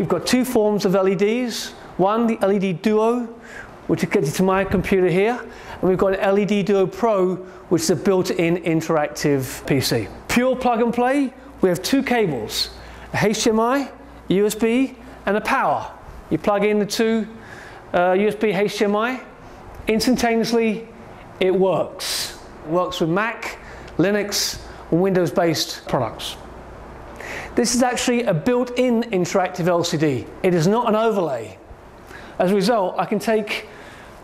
we've got two forms of LEDs. One, the LED Duo, which is connected to my computer here, and we've got an LED Duo Pro, which is a built-in interactive PC. Pure plug and play, we have two cables, a HDMI, USB, and a power. You plug in the two uh, USB HDMI, instantaneously it works. It works with Mac, Linux, and Windows-based products. This is actually a built-in interactive LCD. It is not an overlay. As a result, I can take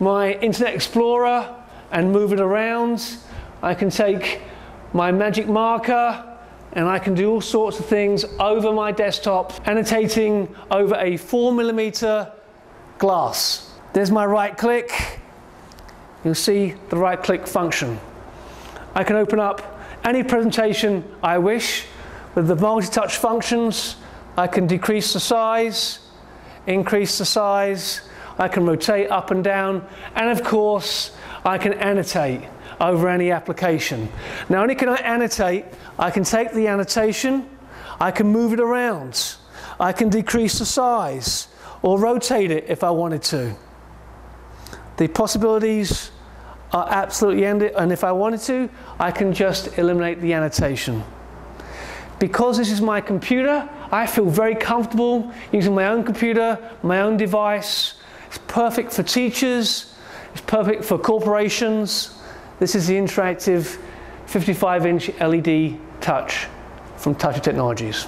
my Internet Explorer and move it around. I can take my magic marker and I can do all sorts of things over my desktop, annotating over a four millimeter glass. There's my right click. You'll see the right click function. I can open up any presentation I wish with the multi-touch functions. I can decrease the size, increase the size, I can rotate up and down, and of course, I can annotate over any application. Not only can I annotate, I can take the annotation, I can move it around, I can decrease the size, or rotate it if I wanted to. The possibilities are absolutely ended, and if I wanted to, I can just eliminate the annotation. Because this is my computer, I feel very comfortable using my own computer, my own device. It's perfect for teachers, it's perfect for corporations. This is the interactive 55 inch LED touch from Touch Technologies.